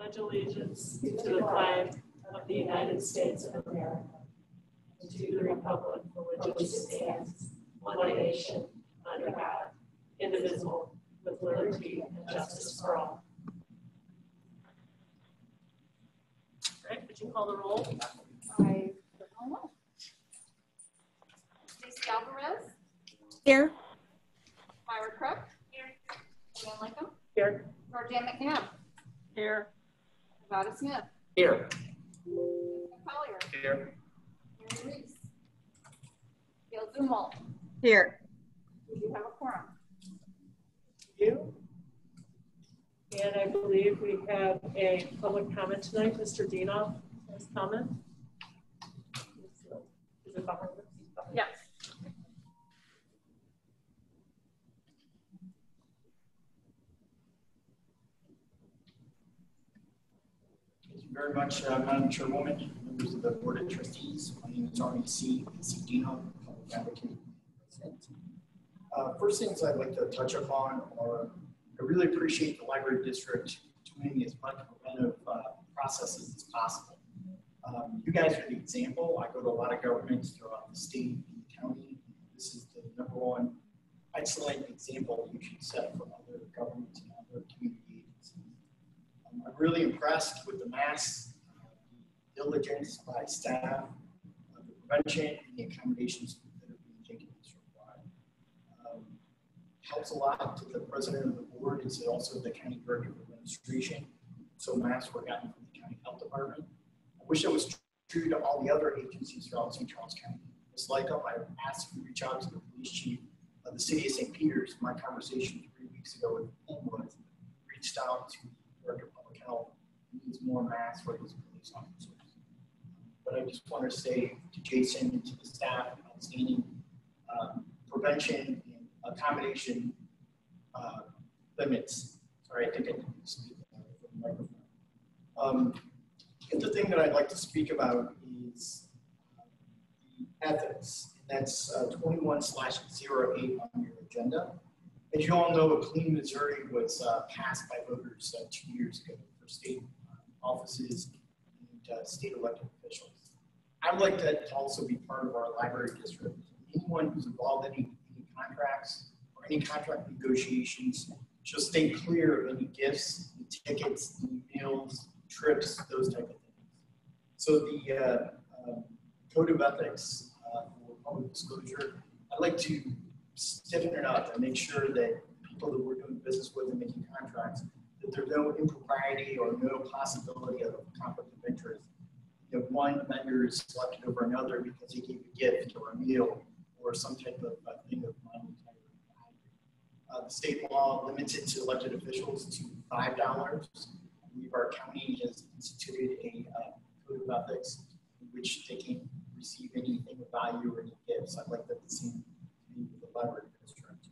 pledge allegiance to the flag of the United States of America and to the republic for which it stands, one nation, under God, indivisible, with liberty and justice for all. All right, would you call the roll? I don't know. Stacey Alvarez, Here. Myra Crook. Here. Dan Lincoln, Here. Georgia McNabb, Here. Nevada Smith, Here. Collier, Here. Mary Reese, Gail Zumwalt. Here. We do have a quorum. You. And I believe we have a public comment tonight. Mr. Dienoff has comment. Is it behind us? Very much, uh, Madam Chairwoman, members of the Board of Trustees. My name is Arnie C. Dienoff, Public Advocate. Uh, First things I'd like to touch upon are, I really appreciate the library district doing as much preventive uh, processes as possible. Um, You guys are the example. I go to a lot of governments throughout the state and the county. This is the number one excellent example you should set for other governments and other community agencies. Um, I'm really impressed with mass diligence by staff, of the prevention and the accommodations that are being taken as required. Um, Helps a lot to the president of the board is also the county director of administration. So mass were gotten from the county health department. I wish that was true to all the other agencies throughout St. Charles County. It's like I asked you to reach out to the police chief of the city of St. Peters. My conversation three weeks ago with him was reached out to the director of public health. More masks for his police officers. But I just want to say to Jason and to the staff, outstanding um, prevention and accommodation uh, limits. Sorry, I think I need to speak the microphone. Um, and the thing that I'd like to speak about is uh, the ethics. And that's uh, 21 slash 08 on your agenda. As you all know, a Clean Missouri was uh, passed by voters uh, two years ago for state offices and uh, state elected officials. I'd like that to also be part of our library district. Anyone who's involved in any, any contracts or any contract negotiations should stay clear of any gifts, any tickets, any meals, trips, those type of things. So the uh, um, code of ethics uh, for public disclosure, I'd like to stiffen it up and make sure that people that we're doing business with and making contracts, that there's no impropriety or no possibility of conflict of interest. If one vendor is selected over another because he gave a gift or a meal or some type of uh, thing of monetary value. Uh, the state law limits it to elected officials to five dollars. I believe our county has instituted a uh, code of ethics in which they can't receive anything of value or any gifts. I'd like that to see be with the library district.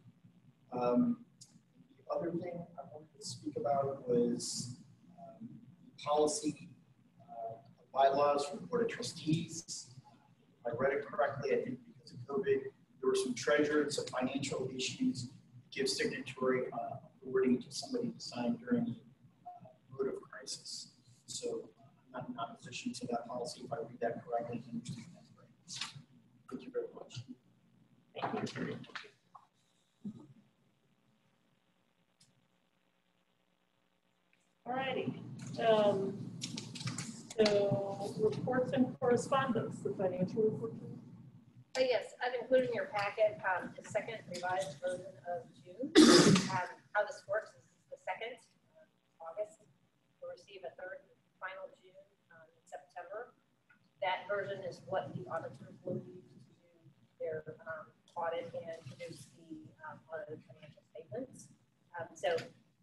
Um, the other thing to speak about was um, policy uh, bylaws for the Board of Trustees. If I read it correctly, I think because of COVID, there were some treasure and some financial issues, give signatory uh, authority to somebody to sign during a uh, vote of crisis. So uh, I'm not in opposition to that policy if I read that correctly. Thank you very much. Thank you. All righty. Um, so reports and correspondence, the financial report. Uh, yes, I've included in your packet, um, the second revised version of June. Um, how this works is the second, uh, August, we'll receive a third final June, um, in September. That version is what the auditors will use to do their, um, audit and produce the, um, audited financial statements. Um, so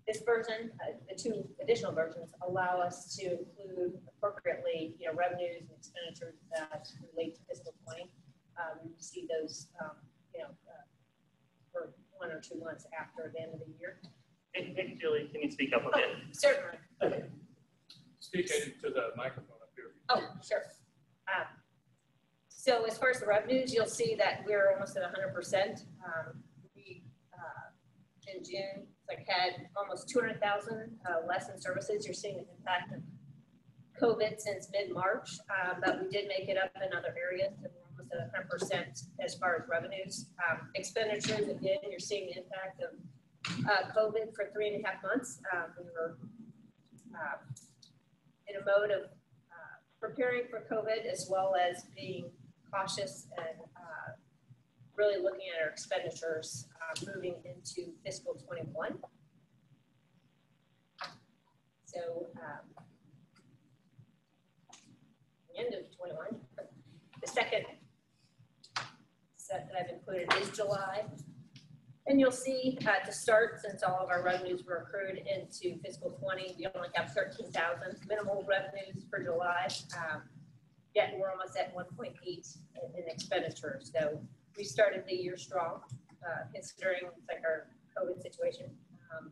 this version, uh, the two additional versions allow us to include appropriately, you know, revenues and expenditures that relate to fiscal twenty um, you see those, um, you know, uh, for one or two months after the end of the year. Hey, hey, Julie, can you speak up a bit? Certainly. Okay. Speak into the microphone up here. Oh, sure. Um, so as far as the revenues, you'll see that we're almost at hundred percent. Um, we, uh, in June like had almost two hundred thousand, uh, less in services. You're seeing the impact of COVID since mid-March, uh, but we did make it up in other areas, and we're almost at hundred percent as far as revenues. Um, expenditures, again, you're seeing the impact of, uh, COVID for three and a half months. Um, we were, uh, in a mode of, uh, preparing for COVID as well as being cautious and, uh, really looking at our expenditures, uh, moving into fiscal twenty-one. So, um, the end of twenty-one. The second set that I've included is July. And you'll see, uh, to start, since all of our revenues were accrued into fiscal twenty, we only have thirteen thousand minimal revenues for July. Um, Yet we're almost at one point eight in in expenditures, so we started the year strong, uh, considering like our COVID situation. Um,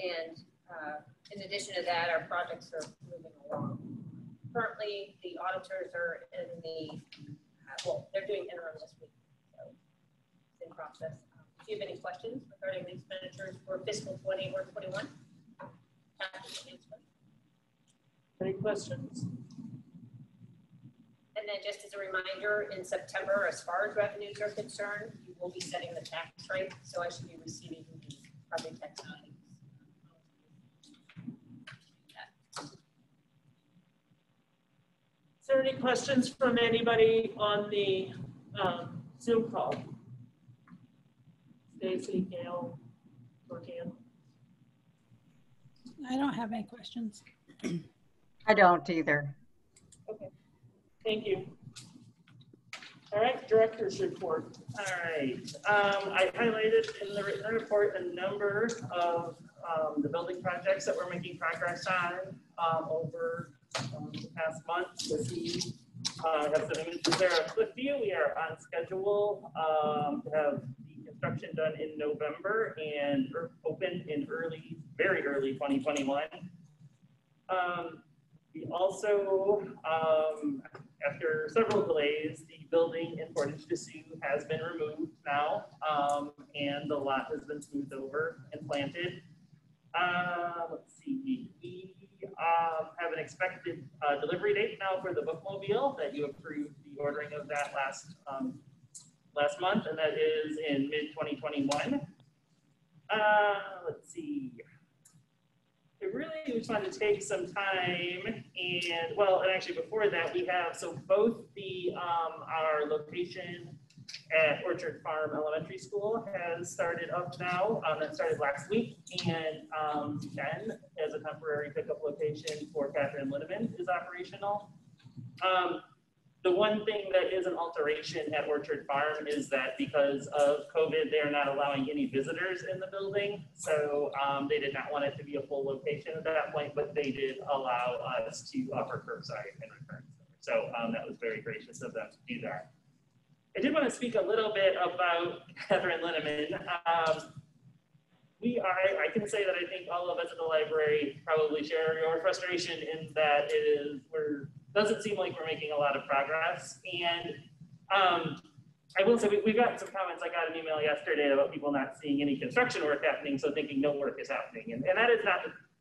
And, uh, in addition to that, our projects are moving along. Currently, the auditors are in the, uh, well, they're doing interim this week, so it's in process. Um, If you have any questions regarding the expenditures for fiscal twenty or twenty-one? happy to answer. Any questions? And then just as a reminder, in September, as far as revenues are concerned, you will be setting the tax rate, so I should be receiving the property tax values. Is there any questions from anybody on the um, Zoom call? Stacy, Gail, Georgiana? I don't have any questions. I don't either. Thank you. All right, director's report. All right, um, I highlighted in the written report a number of, um, the building projects that we're making progress on, um, over, um, the past month. See, uh, have some images there of Cliffview. We are on schedule, um, to have the construction done in November and er- open in early, very early twenty twenty-one. Um, we also, after several delays, the building in Portage des Sioux has been removed now, um, and the lot has been smoothed over and planted. Uh, let's see, we, um, have an expected, uh, delivery date now for the bookmobile that you approved the ordering of that last, um, last month, and that is in mid twenty twenty-one. Uh, let's see, I really just wanted to take some time and, well, and actually before that, we have, so both the, um, our location at Orchard Farm Elementary School has started up now, um, that started last week. And, um, Jen, as a temporary pickup location for Kathryn Linnemann is operational. Um, the one thing that is an alteration at Orchard Farm is that because of COVID, they're not allowing any visitors in the building. So um, they did not want it to be a full location at that point, but they did allow us to offer curbside and return. So um, that was very gracious of them to do that. I did want to speak a little bit about Kathryn Linnemann. Um, we are, I can say that I think all of us at the library probably share your frustration in that it is, we're doesn't seem like we're making a lot of progress. And um, I will say we, we got some comments. I got an email yesterday about people not seeing any construction work happening, so thinking no work is happening. And, and that is not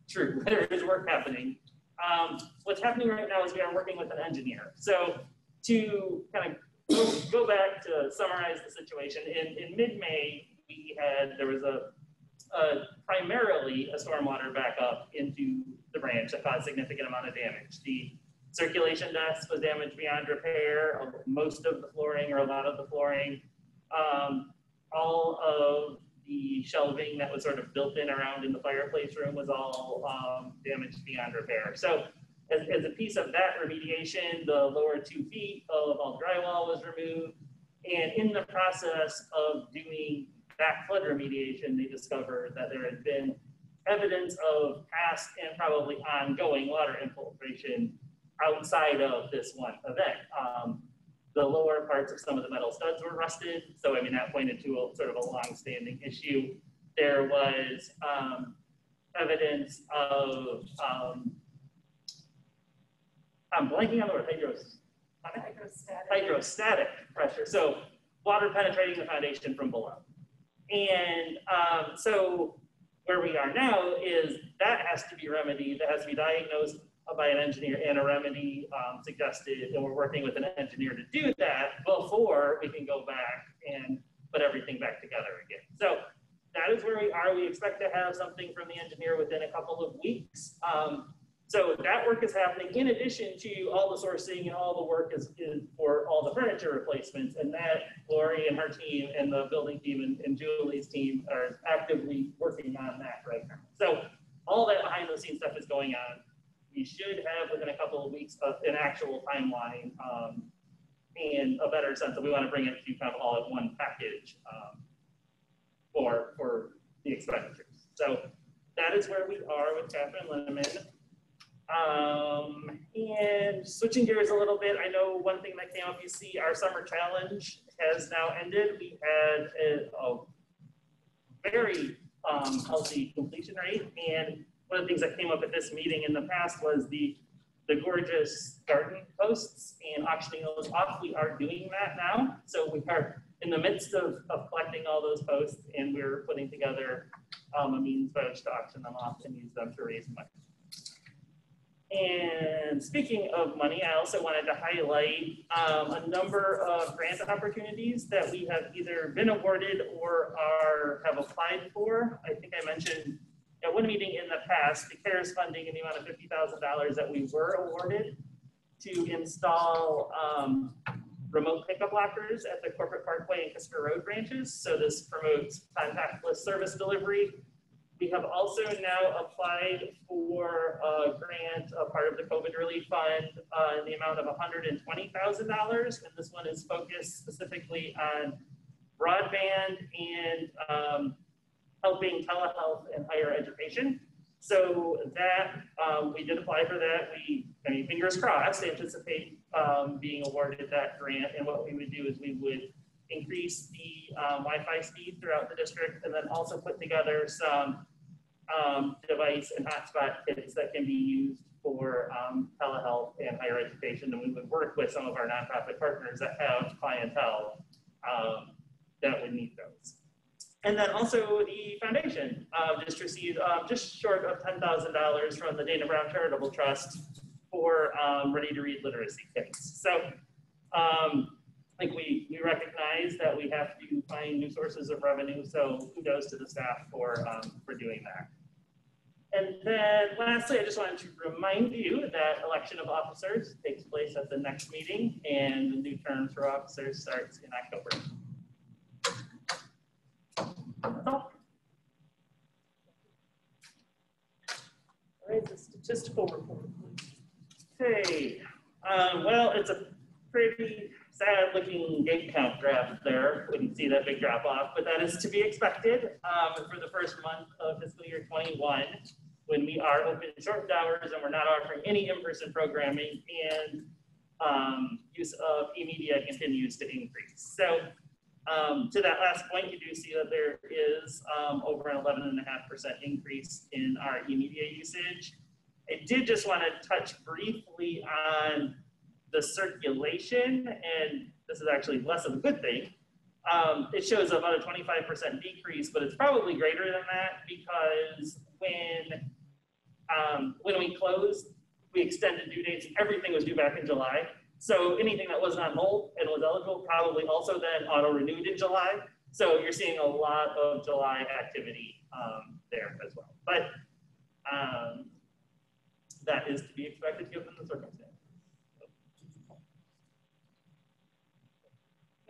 true. There is work happening. Um, what's happening right now is we are working with an engineer. So to kind of go, go back to summarize the situation, in, in mid-May, we had, there was a, a primarily a stormwater backup into the branch that caused significant amount of damage. The Circulation desk was damaged beyond repair, most of the flooring or a lot of the flooring. Um, all of the shelving that was sort of built in around in the fireplace room was all um, damaged beyond repair. So as, as a piece of that remediation, the lower two feet of all drywall was removed. And in the process of doing that flood remediation, they discovered that there had been evidence of past and probably ongoing water infiltration outside of this one event. Um, the lower parts of some of the metal studs were rusted, so I mean that pointed to a sort of a long-standing issue. There was um, evidence of um, I'm blanking on the word hydros, Hydrostatic. hydrostatic pressure. So water penetrating the foundation from below. And um, so where we are now is that has to be remedied, that has to be diagnosed by an engineer and a remedy um, suggested, and we're working with an engineer to do that before we can go back and put everything back together again. So that is where we are. We expect to have something from the engineer within a couple of weeks. Um, so that work is happening in addition to all the sourcing and all the work is, is for all the furniture replacements. And that Lori and her team and the building team and, and Julie's team are actively working on that right now. So all that behind the scenes stuff is going on. We should have within a couple of weeks of an actual timeline um, and a better sense that we want to bring it to kind of all in one package um, for, for the expenditures. So that is where we are with Kathryn Linnemann. Um, and switching gears a little bit, I know one thing that came up, you see our summer challenge has now ended. We had a, a very um, healthy completion rate. And one of the things that came up at this meeting in the past was the, the gorgeous garden posts and auctioning those off. We are doing that now. So we are in the midst of, of collecting all those posts and we're putting together um, a means by which to auction them off and use them to raise money. And speaking of money, I also wanted to highlight um, a number of grant opportunities that we have either been awarded or are have applied for. I think I mentioned at one meeting in the past, the CARES funding in the amount of $50,000 that we were awarded to install um, remote pickup lockers at the Corporate Parkway and Kisker Road branches. So this promotes contactless service delivery we have also now applied for a grant, a part of the COVID relief fund, uh, in the amount of $120,000. And this one is focused specifically on broadband and um, helping telehealth and higher education. So that, um, we did apply for that. We, I mean, fingers crossed, anticipate um, being awarded that grant. And what we would do is we would increase the um, Wi-Fi speed throughout the district and then also put together some um, device and hotspot kits that can be used for um, telehealth and higher education. And we would work with some of our nonprofit partners that have clientele um, that would need those. And then also the foundation uh, just received um, just short of $10,000 from the Dana Brown Charitable Trust for um, ready to read literacy kits. So um, I think we, we recognize that we have to find new sources of revenue. So kudos to the staff for, um, for doing that. And then lastly, I just wanted to remind you that election of officers takes place at the next meeting and the new term for officers starts in October. All. Right, the statistical report. Okay, um, well, it's a pretty sad looking gate count graph there. Wouldn't see that big drop off, but that is to be expected um, for the first month of fiscal year 21 when we are open short hours and we're not offering any in-person programming and um, use of e-media continues to increase. So um, to that last point, you do see that there is um, over an 11.5% increase in our e-media usage. I did just want to touch briefly on the circulation, and this is actually less of a good thing. Um, it shows about a 25% decrease, but it's probably greater than that because when um, when we closed, we extended due dates. Everything was due back in July. So anything that wasn't on hold and was eligible probably also then auto renewed in July. So you're seeing a lot of July activity um, there as well. But um, that is to be expected given the circumstances.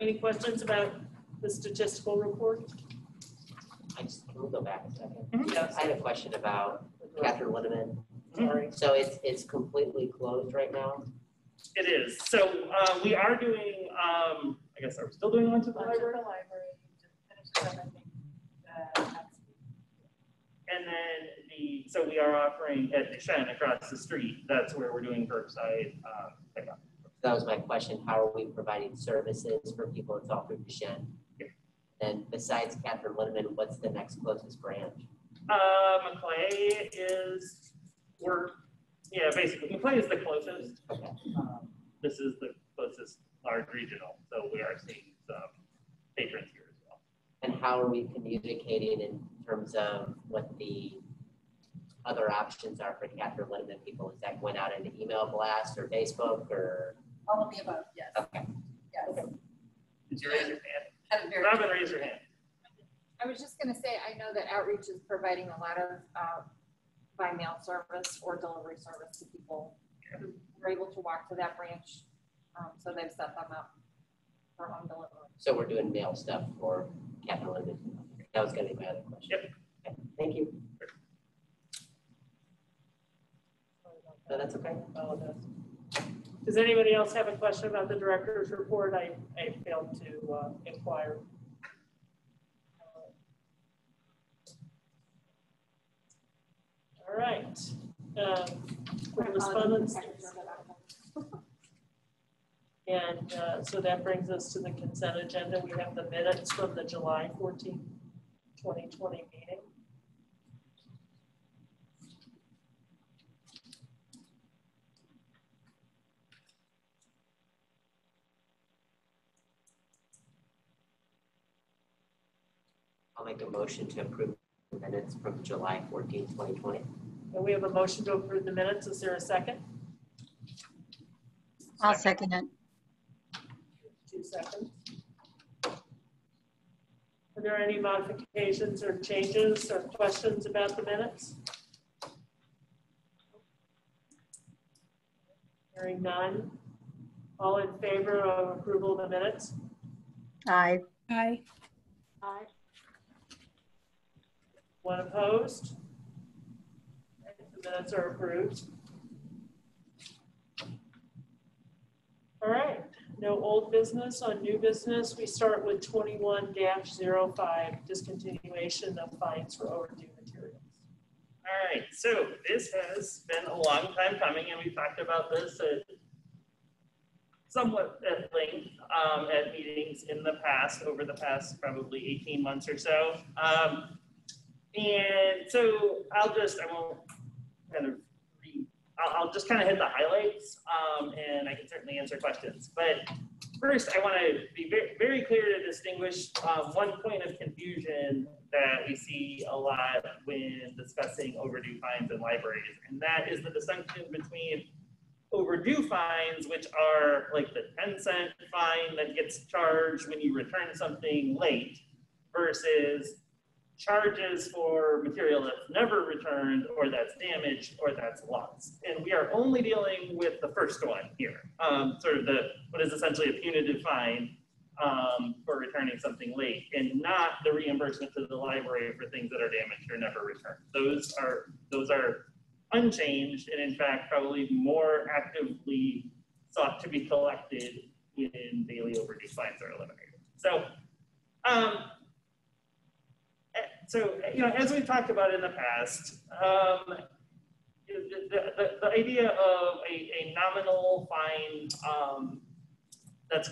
Any questions about the statistical report? I just, can we go back a 2nd Mhm. I had a question about Kathryn Linnemann. Sorry. So it's, it's completely closed right now? It is. So uh, we are doing, um, I guess, are we still doing lunch at the Lunch at library? the library, just finished up, I think, uh. And then the, so we are offering at Duchesne across the street, that's where we're doing curbside um, pickup. That was my question. How are we providing services for people? It's all through Duchesne. And besides Kathryn Linnemann, what's the next closest branch? Uh, McClay is, we're, yeah, basically, McClay is the closest. Um, This is the closest large regional, so we are seeing some patrons here as well. And how are we communicating in terms of what the other options are for Kathryn Linnemann people? Is that going out in an email blast or Facebook or? All of the above, yes, Okay, yes. Did you raise your hand? At a very. Robin, raise your hand. I was just gonna say, I know that outreach is providing a lot of, uh, by mail service or delivery service to people who were able to walk to that branch. Um, so they've set them up for home delivery. so we're doing mail stuff for Kathryn Linnemann. That was gonna be my other question. Yep. Okay, Thank you. No, that's okay. Apologize. Does anybody else have a question about the director's report? I, I failed to uh, inquire. All right. Um, Correspondence. And uh, so that brings us to the consent agenda. We have the minutes from the July 14, 2020 meeting. I'll make a motion to approve minutes from July 14, 2020. And we have a motion to approve the minutes. Is there a second? I'll second it. Two seconds. Are there any modifications or changes or questions about the minutes? Hearing none. All in favor of approval of the minutes? Aye. Aye. Aye. One opposed? The minutes are approved. All right, no old business. On new business, we start with twenty-one 5 discontinuation of fines for overdue materials. All right, so this has been a long time coming, and we've talked about this at somewhat at length um, at meetings in the past, over the past probably 18 months or so. Um, and so I'll just, I won't kind of read, I'll, I'll just kind of hit the highlights um, and I can certainly answer questions. But first, I want to be very, very clear to distinguish um, one point of confusion that we see a lot when discussing overdue fines in libraries. And that is the distinction between overdue fines, which are like the 10 cent fine that gets charged when you return something late, versus charges for material that's never returned or that's damaged or that's lost. And we are only dealing with the first one here, um, sort of the what is essentially a punitive fine um, for returning something late, and not the reimbursement to the library for things that are damaged or never returned. Those are those are unchanged, and in fact, probably more actively sought to be collected when daily overdue fines are eliminated. So. Um, so, you know, as we've talked about in the past, um, the, the, the idea of a, a nominal fine um, that's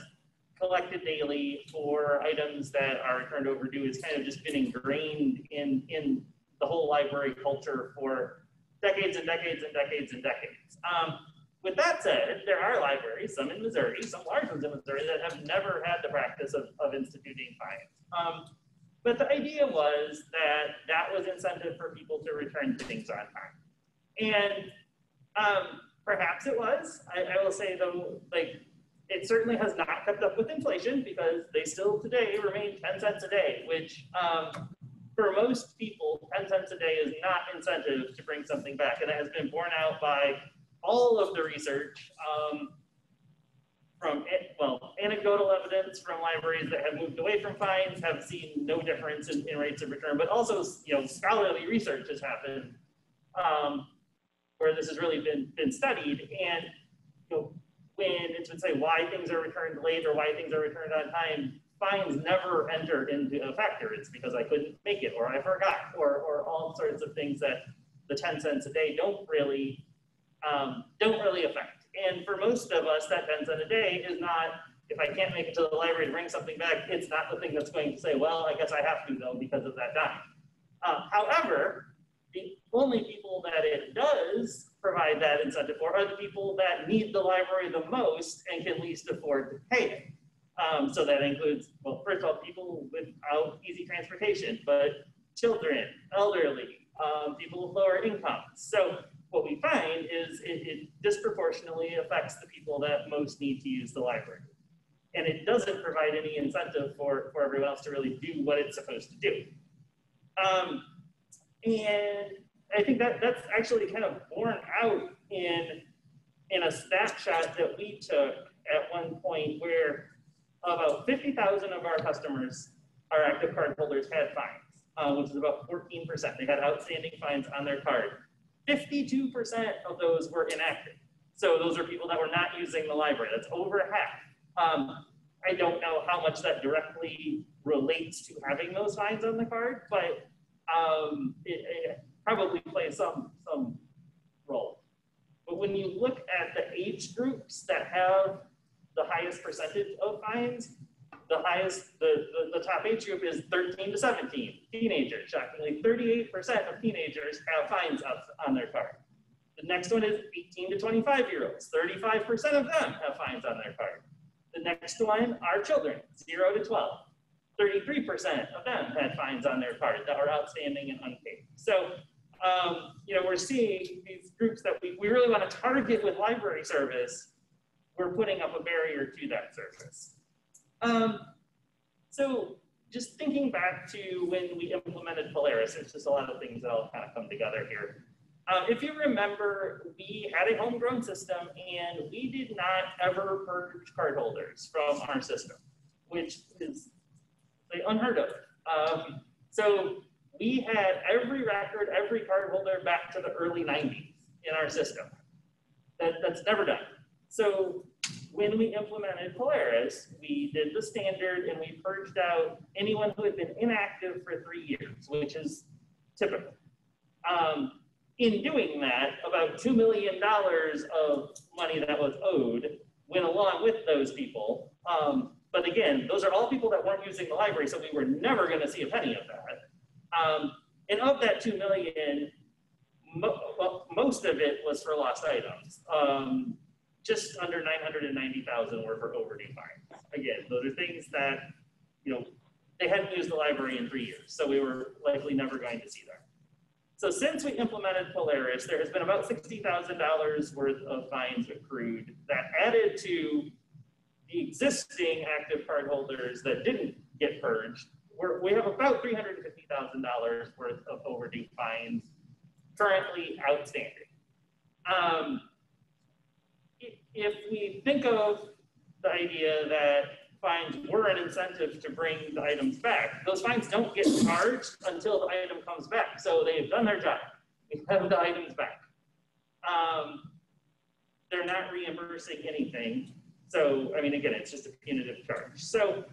collected daily for items that are returned overdue has kind of just been ingrained in, in the whole library culture for decades and decades and decades and decades. Um, with that said, there are libraries, some in Missouri, some large ones in Missouri, that have never had the practice of, of instituting fines. Um, but the idea was that that was incentive for people to return things on time. And um, perhaps it was. I, I, will say though, like it certainly has not kept up with inflation because they still today remain 10 cents a day, which um, for most people, 10 cents a day is not incentive to bring something back. And it has been borne out by all of the research. Um, from well, anecdotal evidence from libraries that have moved away from fines have seen no difference in, in rates of return, but also you know scholarly research has happened um, where this has really been been studied, and you know when it's been say why things are returned late or why things are returned on time, fines never enter into a factor. It's because I couldn't make it or I forgot or or all sorts of things that the 10 cents a day don't really um, don't really affect. And for most of us, that 10 cents a day is not, if I can't make it to the library to bring something back, it's not the thing that's going to say, well, I guess I have to though because of that time. Uh, however, the only people that it does provide that incentive for are the people that need the library the most and can least afford to pay it. Um, so that includes, well, first of all, people without easy transportation, but children, elderly, um, people with lower incomes. So what we find is it, it disproportionately affects the people that most need to use the library. And it doesn't provide any incentive for, for everyone else to really do what it's supposed to do. Um, and I think that that's actually kind of borne out in, in a snapshot that we took at one point where about 50,000 of our customers, our active card holders, had fines, uh, which is about 14%. They had outstanding fines on their card. 52% of those were inactive. So those are people that were not using the library. That's over half. Um, I don't know how much that directly relates to having those fines on the card, but um, it, it probably plays some, some role. But when you look at the age groups that have the highest percentage of fines, the highest, the, the, the top age group is 13 to 17, teenagers. Shockingly, 38% of teenagers have fines up on their card. The next one is 18 to 25 year olds. 35% of them have fines on their card. The next one are children, 0 to 12. 33% of them had fines on their card that are outstanding and unpaid. So, um, you know, we're seeing these groups that we, we really want to target with library service. We're putting up a barrier to that service. Um, so just thinking back to when we implemented Polaris, there's just a lot of things that all kind of come together here. Um, if you remember, we had a homegrown system and we did not ever purge cardholders from our system, which is like, unheard of. Um, so we had every record, every cardholder back to the early 90s in our system. That, that's never done. So when we implemented Polaris, we did the standard and we purged out anyone who had been inactive for three years, which is typical. Um, in doing that, about $2 million of money that was owed went along with those people. Um, but again, those are all people that weren't using the library, so we were never going to see a penny of that. Um, and of that 2 million, mo well, most of it was for lost items. Um, just under 990,000 were for overdue fines. Again, those are things that, you know, they hadn't used the library in three years, so we were likely never going to see them. So since we implemented Polaris, there has been about $60,000 worth of fines accrued that added to the existing active cardholders that didn't get purged. We're, we have about $350,000 worth of overdue fines currently outstanding. Um, if we think of the idea that fines were an incentive to bring the items back. Those fines don't get charged until the item comes back. So they've done their job. We have the items back. Um, they're not reimbursing anything. So, I mean, again, it's just a punitive charge. So,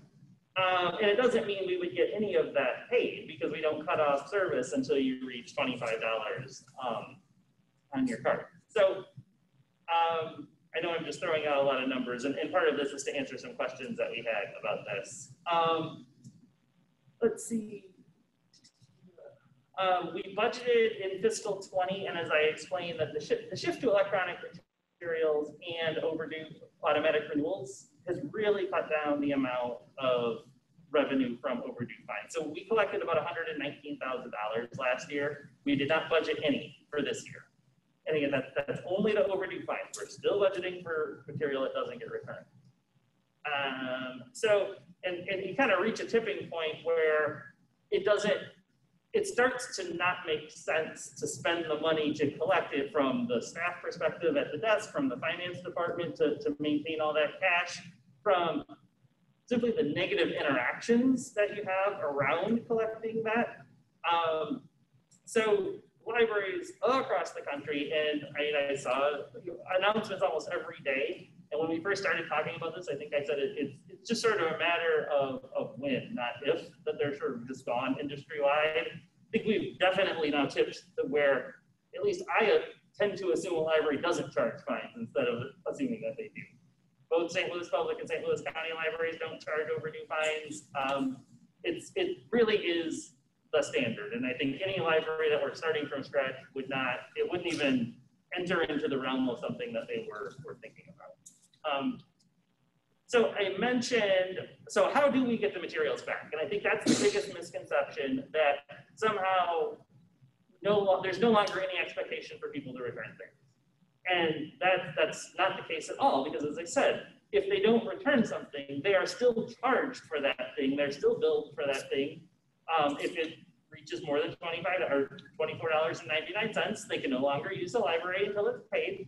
um, and it doesn't mean we would get any of that paid because we don't cut off service until you reach $25 um, on your card. So, um, I know I'm just throwing out a lot of numbers, and, and part of this is to answer some questions that we had about this. Um, let's see. Um, we budgeted in fiscal 20, and as I explained, that the shift, the shift to electronic materials and overdue automatic renewals has really cut down the amount of revenue from overdue fines. So we collected about $119,000 last year. We did not budget any for this year. And again, that, that's only the overdue fines. We're still budgeting for material that doesn't get returned. Um, so, and, and you kind of reach a tipping point where it doesn't, it starts to not make sense to spend the money to collect it from the staff perspective at the desk, from the finance department to, to maintain all that cash, from simply the negative interactions that you have around collecting that. Um, so libraries all across the country, and I, I saw announcements almost every day. And when we first started talking about this, I think I said it, it's, it's just sort of a matter of, of when, not if, that they're sort of just gone industry wide. I think we've definitely now tipped to where at least I tend to assume a library doesn't charge fines instead of assuming that they do. Both St. Louis Public and St. Louis County libraries don't charge overdue fines. Um, it's, it really is the standard. And I think any library that we're starting from scratch would not, it wouldn't even enter into the realm of something that they were, were thinking about. Um, So I mentioned, so how do we get the materials back? And I think that's the biggest misconception that somehow no, there's no longer any expectation for people to return things. And that, that's not the case at all, because as I said, if they don't return something, they are still charged for that thing, they're still billed for that thing. Um, if it reaches more than twenty-five or twenty-four dollars and ninety-nine cents, they can no longer use the library until it's paid.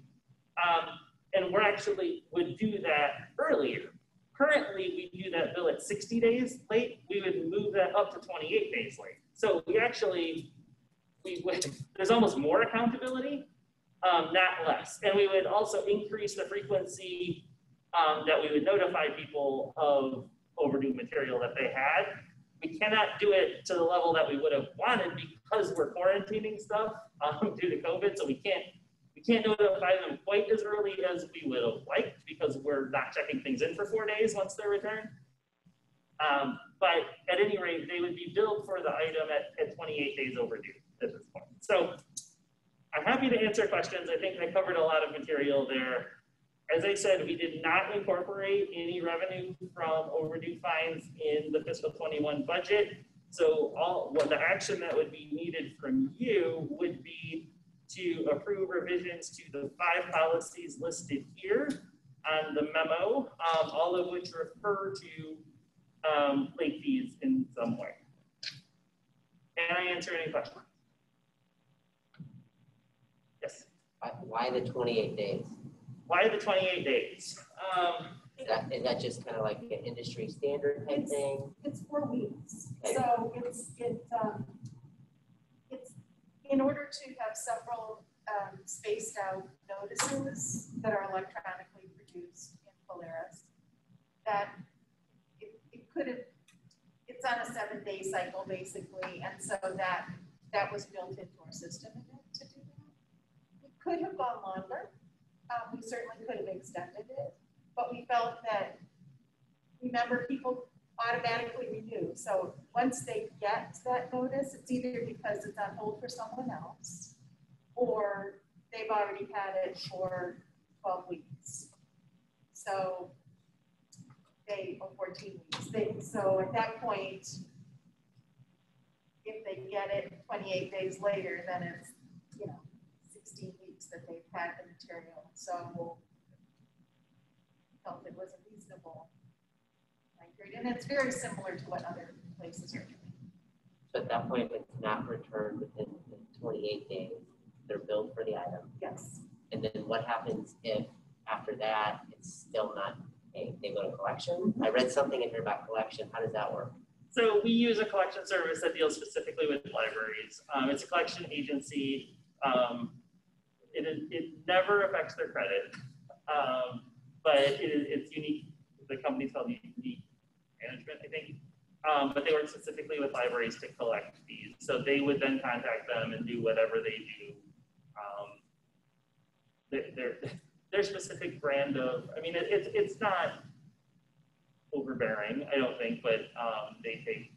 Um, and we're actually would do that earlier. Currently, we do that bill at sixty days late, we would move that up to twenty-eight days late. So we actually, we would, there's almost more accountability, um, not less. And we would also increase the frequency um, that we would notify people of overdue material that they had. We cannot do it to the level that we would have wanted because we're quarantining stuff um, due to COVID, so we can't we can't notify them quite as early as we would have liked because we're not checking things in for four days once they're returned. Um, but at any rate, they would be billed for the item at, at 28 days overdue at this point. So I'm happy to answer questions. I think I covered a lot of material there. As I said, we did not incorporate any revenue from overdue fines in the fiscal 21 budget. So all, what the action that would be needed from you would be to approve revisions to the five policies listed here on the memo, um, all of which refer to um, late fees in some way. Can I answer any questions? Yes. Why, the twenty-eight days? Why the 28 days? Um, Is that, is that just kind of like an industry standard type It's- thing? It's four weeks, Okay. so it's, it, um, it's, in order to have several, um, spaced out notices that are electronically produced in Polaris, that it, it could have, it's on a seven-day cycle basically, and so that, that was built into our system to do that. It could have gone longer, um, we certainly could have extended it, but we felt that, remember, people automatically renew. So once they get that notice, it's either because it's on hold for someone else or they've already had it for twelve weeks. So they, or fourteen weeks. They, so at that point, if they get it twenty-eight days later, then it's, you know, sixteen that they've had the material. So we felt it was a reasonable time period. And it's very similar to what other places are doing. So at that point, if it's not returned within twenty-eight days, they're billed for the item. Yes. And then what happens if after that, it's still not paid? They go to collection? I read something in here about collection. How does that work? So we use a collection service that deals specifically with libraries. Um, it's a collection agency. Um, it, is- it never affects their credit. Um, but it is, it's unique. The company's called Unique Management, I think. Um, but they work specifically with libraries to collect fees. So they would then contact them and do whatever they do. Um, their, their, specific brand of, I mean, it, it's, it's not overbearing, I don't think, but um, they take,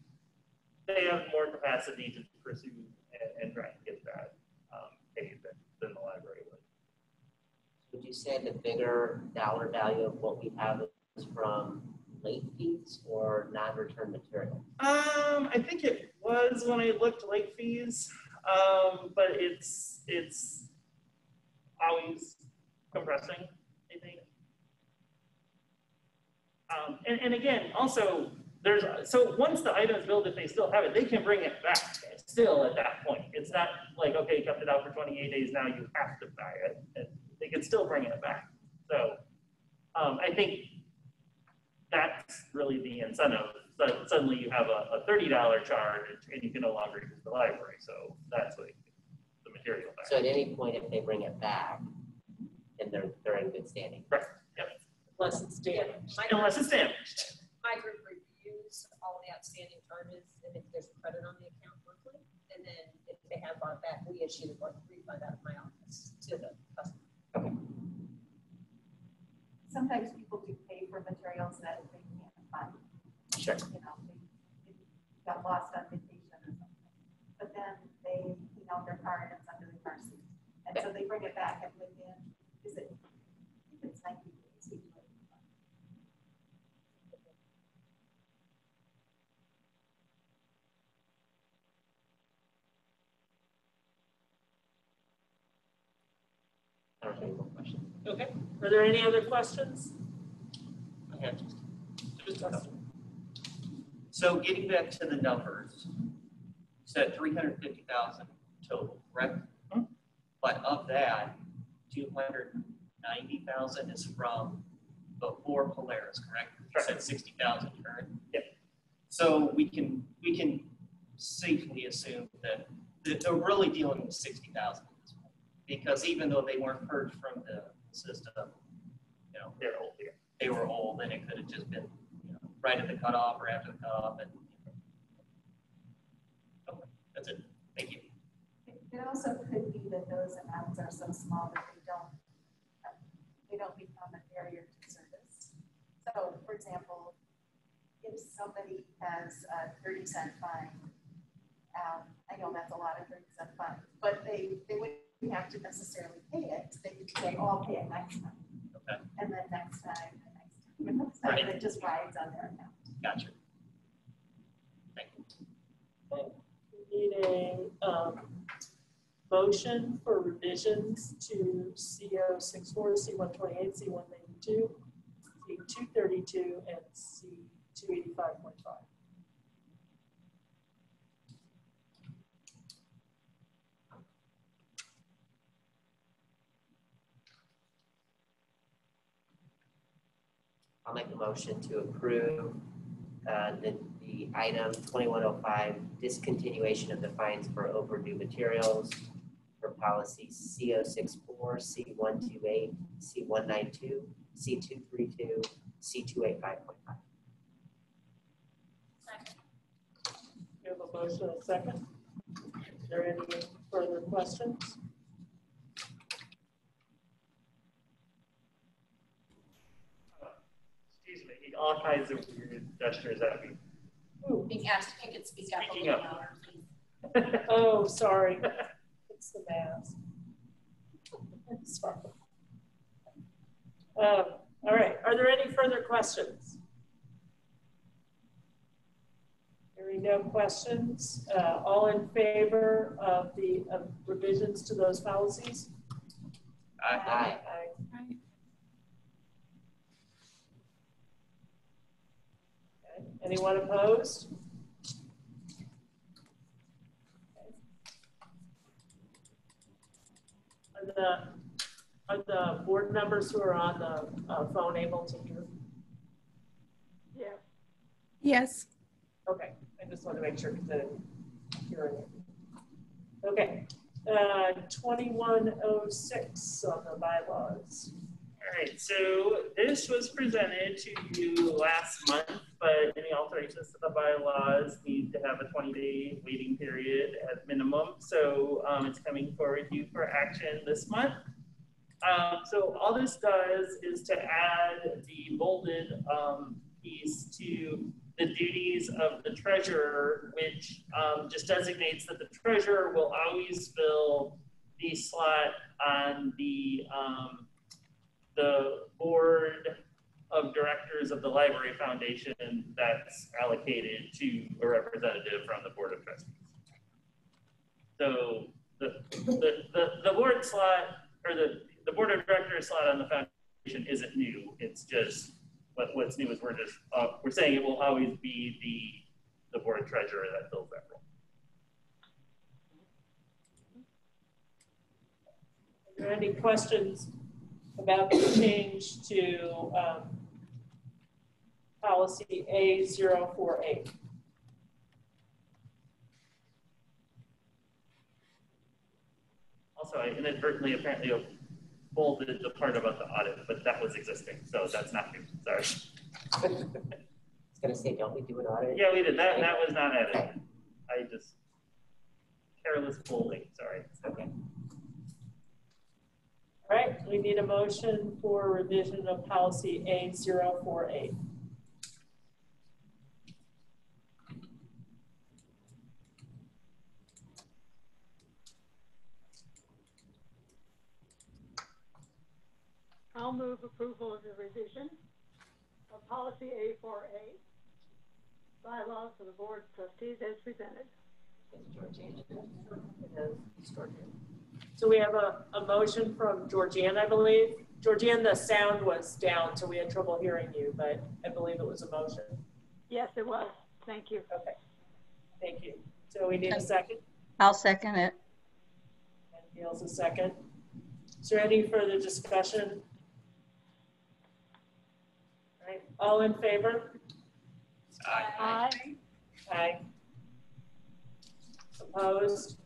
they have more capacity to pursue and, and try and get that um, paid than, than the library would. You say the bigger dollar value of what we have is from late fees or non-return material? Um, I think it was when I looked late fees, um, but it's it's always compressing. I think. Um, and, and again, also there's so once the item is billed, if they still have it, they can bring it back. Still at that point, it's not like okay, you kept it out for 28 days, now you have to buy it. And they could still bring it back. So um, I think that's really the incentive. So suddenly you have a, a thirty dollar charge and you can no longer use the library. So that's what the material back. So at any point, if they bring it back, then they're, they're in good standing. right? Unless it's damaged. Unless it's damaged. My group reviews all the outstanding charges, and if there's credit on the account monthly, and then if they have brought back, we issue the refund out of my office to the Sometimes people do pay for materials that they can't find. Sure. You know, they, they got lost on vacation or something. But then they you know, their car and it's under the car seat. And so they bring it back and within, is it, I think it's ninety days. we do it. Okay, are there any other questions? I have just Just us. So getting back to the numbers, you said three hundred fifty thousand total, correct? Mhm. But of that, two hundred ninety thousand is from before Polaris, correct? You Correct. said sixty thousand current? Yep. So we can, we can safely assume that, they're really dealing with sixty thousand at this point. Because even though they weren't purged from the system, you know, They're old they were old, and it could have just been, you know, right at the cutoff or after the cutoff, and. Okay, That's it, thank you. It also could be that those amounts are so small that they don't, they don't become a barrier to service. So, for example, if somebody has a thirty cent fine, um, I know that's a lot of thirty cent fine, but they, they you have to necessarily pay it, that you can say, oh, I'll pay it next time. Okay. And then next time, the next time, the next time. Right. It just rides on their account. Gotcha. Thank you. We Need a um, motion for revisions to CO 64, C128, C192, C232, and C285.5. I'll make a motion to approve uh, the, the item twenty-one oh five, discontinuation of the fines for overdue materials for policies C 64 C one two eight, C one nine two, C two three two, C two eight five point five. You have a motion and a second? Is there any further questions? Excuse me, all kinds of weird gestures at me. Being asked if you could speak up Speaking up. louder. Oh, sorry. It's the mask. Sorry. Um, all right, are there any further questions? Hearing no questions, uh, all in favor of the of revisions to those policies? Aye. Aye. Aye. Okay, Anyone opposed? Are the, are the board members who are on the uh, phone able to hear? Yeah. Yes. Okay, I just want to make sure because I didn't hear it. Okay, uh, twenty-one oh six on the bylaws. All right, so this was presented to you last month, but any alterations to the bylaws need to have a twenty-day waiting period at minimum. So um, it's coming forward to you for action this month. Um, so all this does is to add the bolded um, piece to the duties of the treasurer, which um, just designates that the treasurer will always fill the slot on the um, the board of directors of the library foundation that's allocated to a representative from the board of trustees. So the, the, the, the board slot, or the, the board of directors slot on the foundation isn't new. It's just, what, what's new is we're just, uh, we're saying it will always be the, the board treasurer that fills that role. Are there any questions about the change to um, policy A048. Also, I inadvertently apparently bolded the part about the audit, but that was existing, so that's not new. Sorry. I was gonna say, don't we do an audit? Yeah, we did. That that was not edited. I just careless bolding. Sorry. Okay. All right. We need a motion for revision of policy A048. I'll move approval of the revision of policy A4A, bylaws of the board of trustees as presented. So we have a, a motion from Georgianne, I believe. Georgianne, the sound was down, so we had trouble hearing you, but I believe it was a motion. Yes, it was. Thank you. Okay. Thank you. So we need a second? I'll second it. And Gail's a second. Is there any further discussion? All in favor? Aye. Aye. Opposed?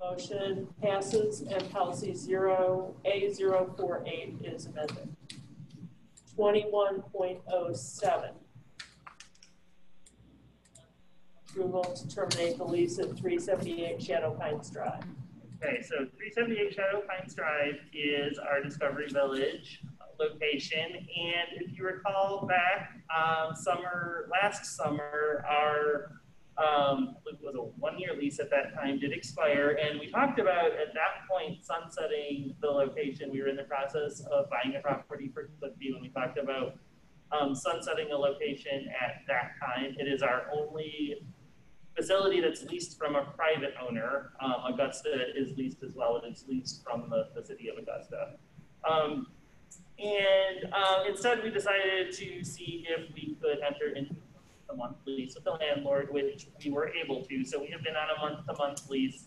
Motion passes and policy zero, A zero four eight is amended. Twenty-one point oh seven. Approval to terminate the lease at three seventy-eight Shadow Pines Drive. Okay, so three seventy-eight Shadow Pines Drive is our Discovery Village location. And if you recall back, um, summer, last summer, our, um, it was a one-year lease at that time did expire. And we talked about at that point sunsetting the location. We were in the process of buying a property for Cliffview and we talked about um, sunsetting a location at that time. It is our only facility that's leased from a private owner. Um, Augusta is leased as well, and it's leased from the, the city of Augusta. Um, and uh, instead, we decided to see if we could enter into a month lease with the landlord, which we were able to. So we have been on a month-to-month lease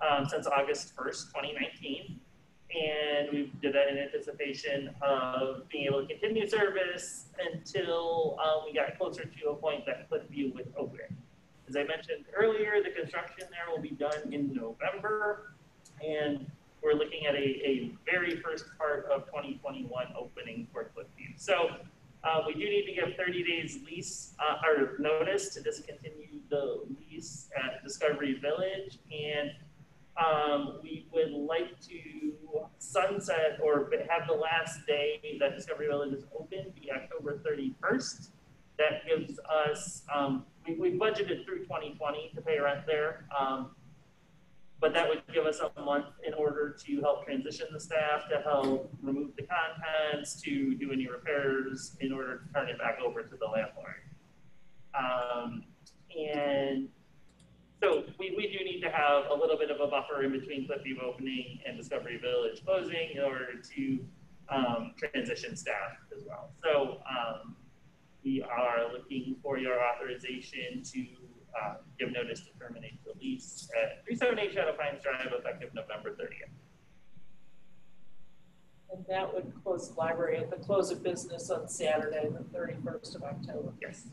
um, since August 1st, 2019. And we did that in anticipation of being able to continue service until um, we got closer to a point that could Cliffview would open. As I mentioned earlier, the construction there will be done in November, and we're looking at a, a very first part of 2021 opening for Cliffview. So uh, we do need to give 30 days lease uh, or notice to discontinue the lease at Discovery Village, and um, we would like to sunset or have the last day that Discovery Village is open be October 31st. That gives us um, we, we budgeted through 2020 to pay rent there. Um, but that would give us a month in order to help transition the staff, to help remove the contents, to do any repairs in order to turn it back over to the landlord. Um, and so we, we do need to have a little bit of a buffer in between Cliffview opening and Discovery Village closing in order to um, transition staff as well. So um, we are looking for your authorization to uh, give notice to terminate the lease at 378 Shadow Pines Drive effective November 30th. And that would close the library at the close of business on Saturday, the thirty-first of October. Yes.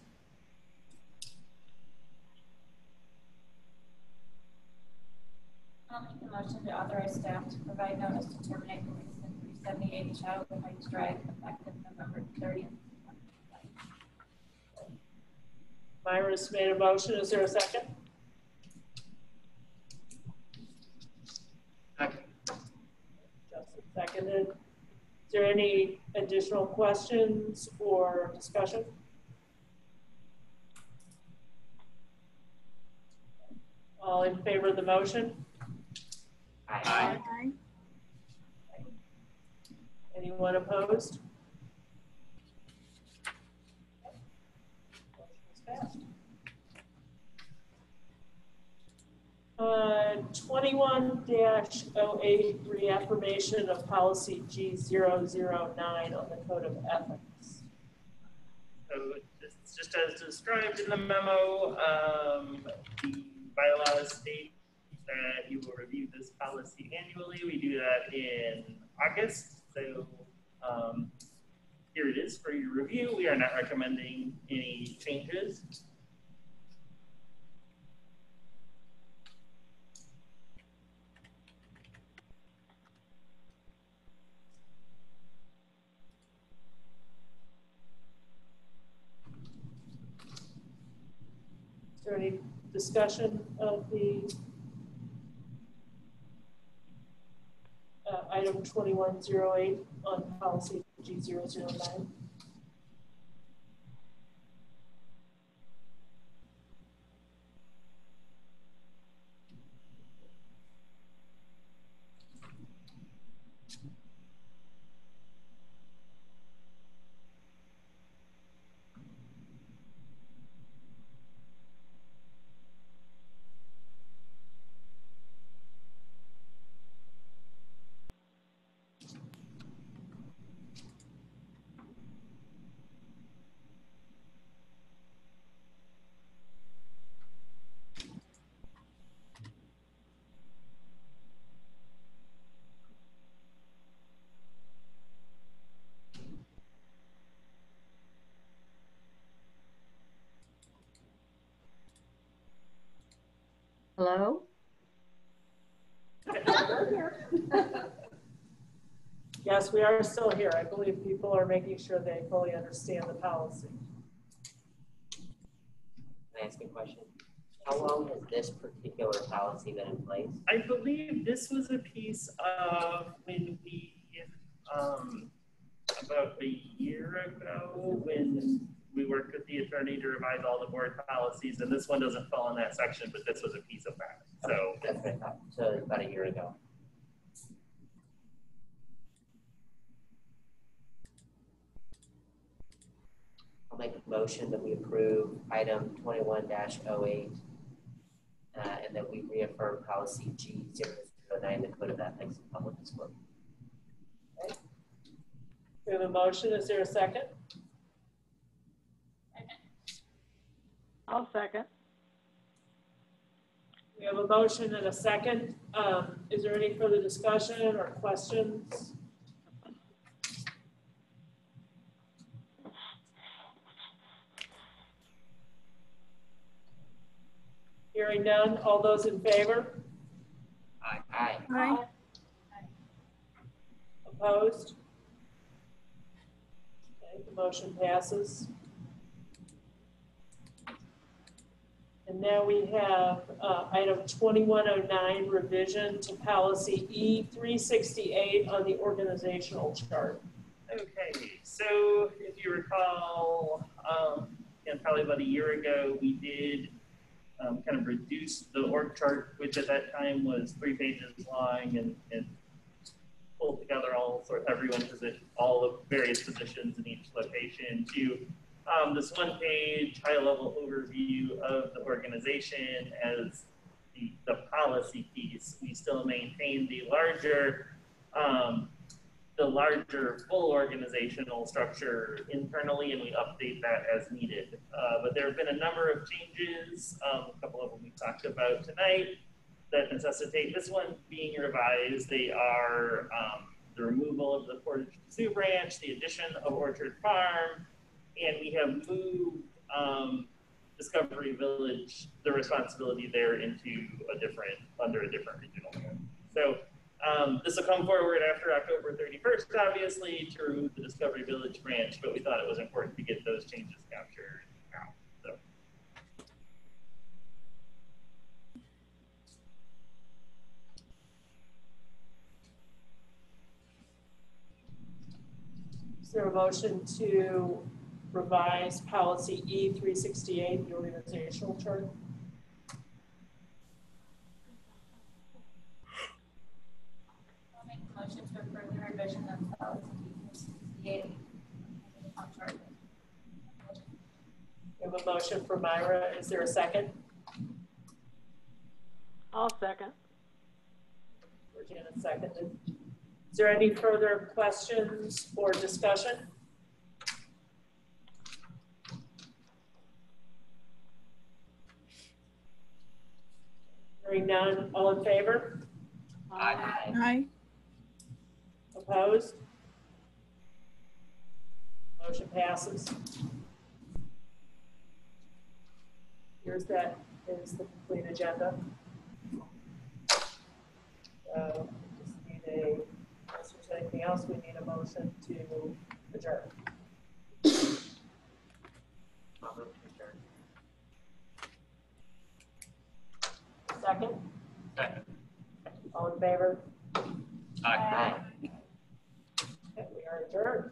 I'll make the motion to authorize staff to provide notice to terminate the lease at three seventy-eight Shadow Heights Drive effective November thirtieth. Myra's made a motion. Is there a second? Second. Justin seconded. Is there any additional questions or discussion? All in favor of the motion? Aye. Anyone opposed? Motion's passed. Uh, twenty-one dash oh eight, reaffirmation of policy G zero zero nine on the code of ethics. So it's just as described in the memo, um, the bylaws state that you will review this policy annually. We do that in August. So um, here it is for your review. We are not recommending any changes. Is there any discussion of the uh, item twenty-one zero eight on policy G009 Yes, we are still here. I believe people are making sure they fully understand the policy. Can I ask a question? How long has this particular policy been in place? I believe this was a piece of when we, um, about a year ago, when we worked with the attorney to revise all the board policies, and this one doesn't fall in that section, but this was a piece of that. So That's what I thought, so about a year ago. Make a motion that we approve item twenty-one 8 Uh, and that we reaffirm policy G 009 the Code of Ethics and Public Disclosure. We have a motion. Is there a second? I'll second. We have a motion and a second. Um, is there any further discussion or questions? Hearing none, all those in favor? Aye. Aye. Aye. Opposed? Okay, the motion passes. And now we have uh, item 2109, revision to policy E368 on the organizational chart. Okay, so if you recall, um, and probably about a year ago, we did um, kind of reduce the org chart, which at that time was three pages long and, and pulled together all sort everyone position, all the various positions in each location to um, this one page high level overview of the organization as the, the policy piece. We still maintain the larger um, the larger full organizational structure internally and we update that as needed. Uh, but there have been a number of changes, um, a couple of them we talked about tonight that necessitate this one being revised. They are um, the removal of the Portage des Sioux branch, the addition of Orchard Farm, and we have moved um, Discovery Village, the responsibility there into a different, under a different regional. So um, this will come forward after October 31st, obviously, to remove the Discovery Village branch, but we thought it was important to get those changes captured now. So Is there a motion to revise policy E368, the organizational chart? I'll make a motion to approve the revision of policy sixty-eight. We have a motion for Myra. Is there a second? I'll second. Regina seconded. Is there any further questions or discussion? Hearing none, all in favor? Aye. Aye. Opposed? Motion passes here's that is the complete agenda. Uh, just need a, unless there's anything else, we need a motion to adjourn. I'll to adjourn. Second? Second. All in favor? Aye. Aye. Aye. We are adjourned.